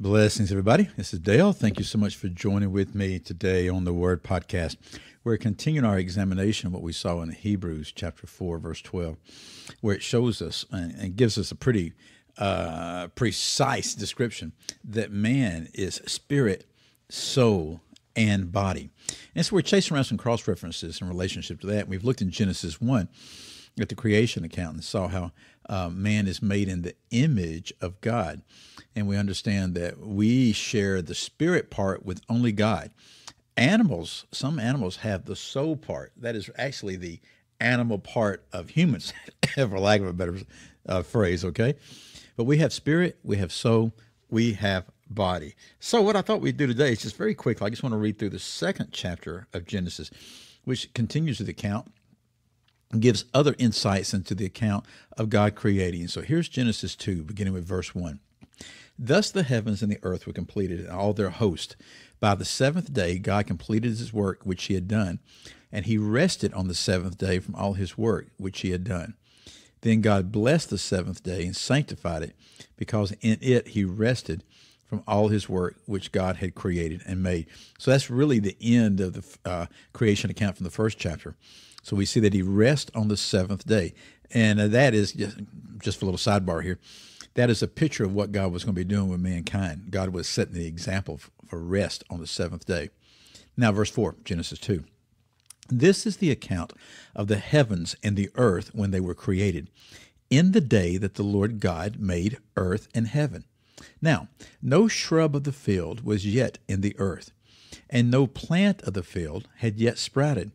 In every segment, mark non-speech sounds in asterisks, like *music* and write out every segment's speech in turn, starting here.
Blessings, everybody. This is Dale. Thank you so much for joining with me today on the Word Podcast. We're continuing our examination of what we saw in Hebrews chapter 4, verse 12, where it shows us and gives us a pretty uh, precise description that man is spirit, soul, and body. And so we're chasing around some cross references in relationship to that. We've looked in Genesis 1 at the creation account and saw how uh, man is made in the image of God. And we understand that we share the spirit part with only God. Animals, some animals have the soul part. That is actually the animal part of humans, *laughs* for lack of a better uh, phrase, okay? But we have spirit, we have soul, we have body. So, what I thought we'd do today is just very quickly, I just want to read through the second chapter of Genesis, which continues with the account gives other insights into the account of God creating. So here's Genesis 2, beginning with verse 1. Thus the heavens and the earth were completed, and all their host. By the seventh day, God completed his work which he had done, and he rested on the seventh day from all his work which he had done. Then God blessed the seventh day and sanctified it, because in it he rested from all his work which God had created and made. So that's really the end of the uh, creation account from the first chapter. So we see that he rests on the seventh day. And uh, that is just, just a little sidebar here. That is a picture of what God was going to be doing with mankind. God was setting the example for rest on the seventh day. Now, verse 4, Genesis 2. This is the account of the heavens and the earth when they were created, in the day that the Lord God made earth and heaven. Now, no shrub of the field was yet in the earth, and no plant of the field had yet sprouted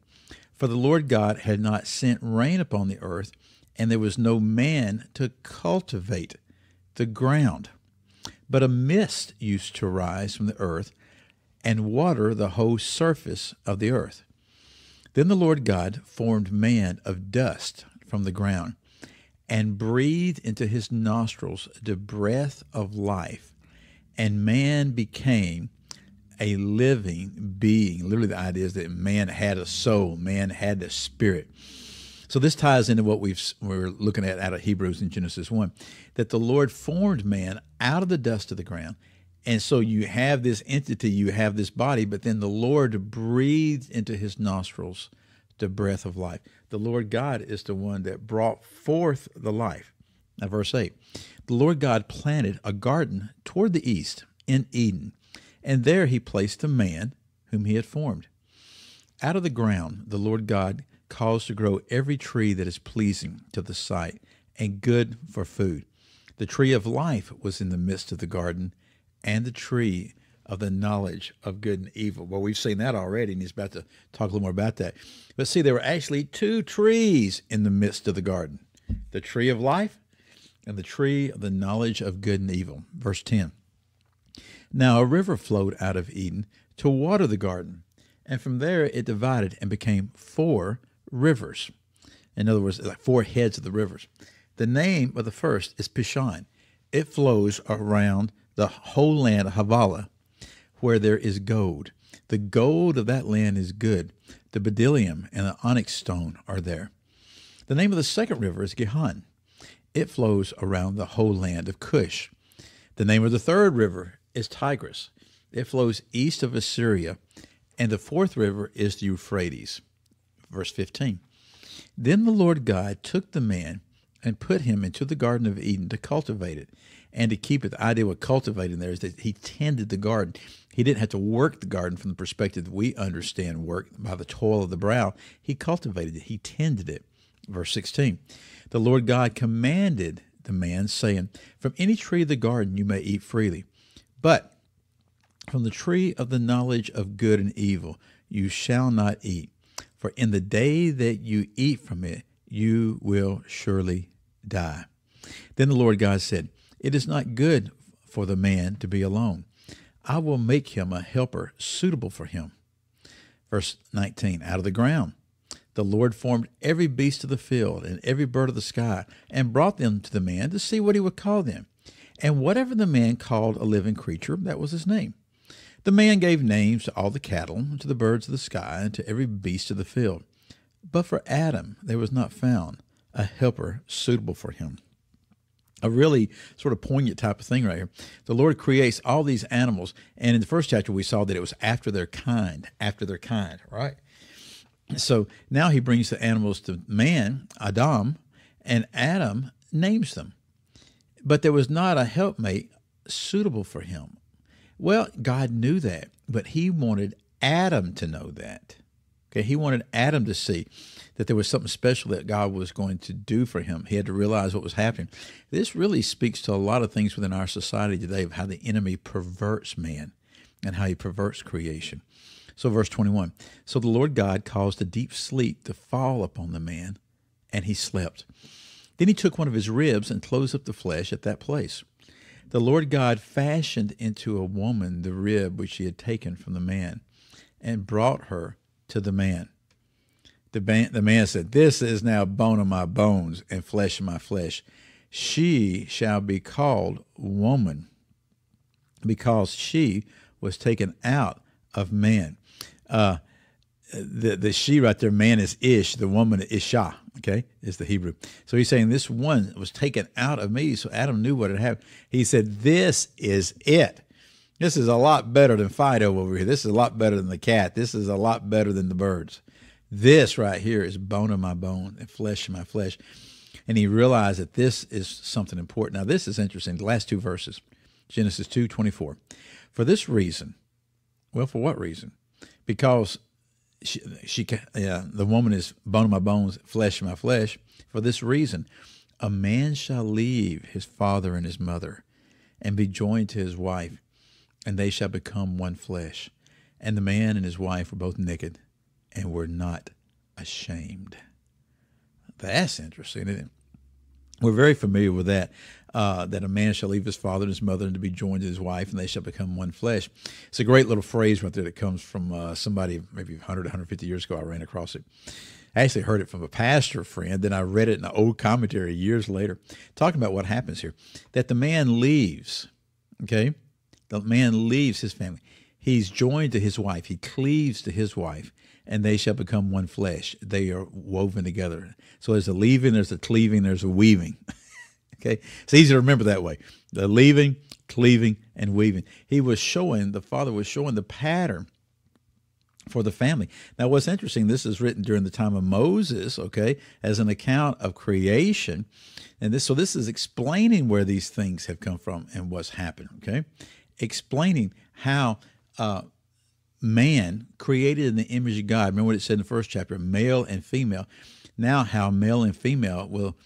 for the Lord God had not sent rain upon the earth, and there was no man to cultivate the ground. But a mist used to rise from the earth and water the whole surface of the earth. Then the Lord God formed man of dust from the ground and breathed into his nostrils the breath of life, and man became a living being. Literally, the idea is that man had a soul, man had a spirit. So this ties into what we've we're looking at out of Hebrews in Genesis one, that the Lord formed man out of the dust of the ground, and so you have this entity, you have this body, but then the Lord breathed into his nostrils the breath of life. The Lord God is the one that brought forth the life. Now, verse eight, the Lord God planted a garden toward the east in Eden and there he placed the man whom he had formed. Out of the ground the Lord God caused to grow every tree that is pleasing to the sight and good for food. The tree of life was in the midst of the garden, and the tree of the knowledge of good and evil. Well, we've seen that already, and he's about to talk a little more about that. But see, there were actually two trees in the midst of the garden the tree of life and the tree of the knowledge of good and evil. Verse 10. Now a river flowed out of Eden to water the garden, and from there it divided and became four rivers. In other words, like four heads of the rivers. The name of the first is Pishon. It flows around the whole land of Havilah, where there is gold. The gold of that land is good. The bdellium and the onyx stone are there. The name of the second river is Gihon. It flows around the whole land of Cush. The name of the third river is Tigris. It flows east of Assyria. And the fourth river is the Euphrates. Verse 15. Then the Lord God took the man and put him into the Garden of Eden to cultivate it and to keep it. The idea of cultivating there is that he tended the garden. He didn't have to work the garden from the perspective that we understand work by the toil of the brow. He cultivated it, he tended it. Verse 16 The Lord God commanded the man, saying, From any tree of the garden you may eat freely, but from the tree of the knowledge of good and evil you shall not eat, for in the day that you eat from it, you will surely die. Then the Lord God said, It is not good for the man to be alone. I will make him a helper suitable for him. Verse 19 Out of the ground the Lord formed every beast of the field and every bird of the sky and brought them to the man to see what he would call them. And whatever the man called a living creature, that was his name. The man gave names to all the cattle, to the birds of the sky, and to every beast of the field. But for Adam there was not found a helper suitable for him. a really sort of poignant type of thing right here. The Lord creates all these animals, and in the first chapter we saw that it was after their kind, after their kind, right? So now he brings the animals to man, Adam, and Adam names them. But there was not a helpmate suitable for him. Well, God knew that, but he wanted Adam to know that. Okay, he wanted Adam to see that there was something special that God was going to do for him. He had to realize what was happening. This really speaks to a lot of things within our society today of how the enemy perverts man and how he perverts creation. So, verse 21 So the Lord God caused a deep sleep to fall upon the man, and he slept. Then he took one of his ribs and closed up the flesh at that place. The Lord God fashioned into a woman the rib which he had taken from the man and brought her to the man. The man, the man said, This is now bone of my bones and flesh of my flesh. She shall be called woman because she was taken out of man. Uh, the, the she right there, man is ish, the woman is isha, okay, is the Hebrew. So he's saying this one was taken out of me. So Adam knew what had happened. He said, This is it. This is a lot better than Fido over here. This is a lot better than the cat. This is a lot better than the birds. This right here is bone of my bone and flesh of my flesh. And he realized that this is something important. Now, this is interesting. The last two verses, Genesis 2 24. For this reason, well, for what reason? Because she, she yeah, the woman is bone of my bones, flesh of my flesh. For this reason, a man shall leave his father and his mother and be joined to his wife, and they shall become one flesh. And the man and his wife were both naked and were not ashamed. That's interesting, isn't it? We're very familiar with that. Uh, that a man shall leave his father and his mother and to be joined to his wife, and they shall become one flesh. It's a great little phrase right there that comes from uh, somebody maybe 100, 150 years ago. I ran across it. I actually heard it from a pastor friend, then I read it in an old commentary years later, talking about what happens here. That the man leaves, okay? The man leaves his family. He's joined to his wife, he cleaves to his wife, and they shall become one flesh. They are woven together. So there's a leaving, there's a cleaving, there's a weaving. *laughs* Okay, it's easy to remember that way. The leaving, cleaving, and weaving. He was showing, the father was showing the pattern for the family. Now, what's interesting, this is written during the time of Moses, okay, as an account of creation. And this, so this is explaining where these things have come from and what's happened, okay? Explaining how uh, man created in the image of God. Remember what it said in the first chapter, male and female. Now, how male and female will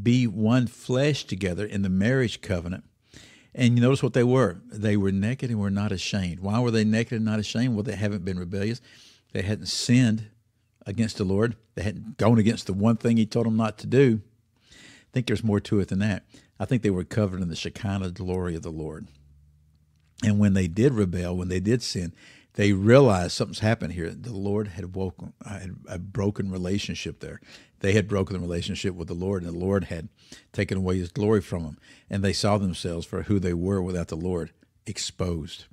be one flesh together in the marriage covenant. And you notice what they were. They were naked and were not ashamed. Why were they naked and not ashamed? Well, they haven't been rebellious. They hadn't sinned against the Lord. They hadn't gone against the one thing He told them not to do. I think there's more to it than that. I think they were covered in the Shekinah glory of the Lord. And when they did rebel, when they did sin, they realized something's happened here. The Lord had woken, had a broken relationship there. They had broken the relationship with the Lord, and the Lord had taken away His glory from them, and they saw themselves for who they were without the Lord exposed.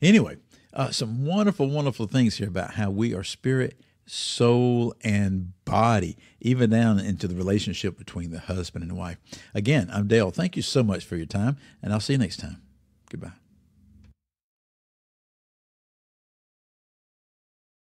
Anyway, uh, some wonderful, wonderful things here about how we are spirit, soul, and body, even down into the relationship between the husband and wife. Again, I'm Dale. Thank you so much for your time, and I'll see you next time. Goodbye.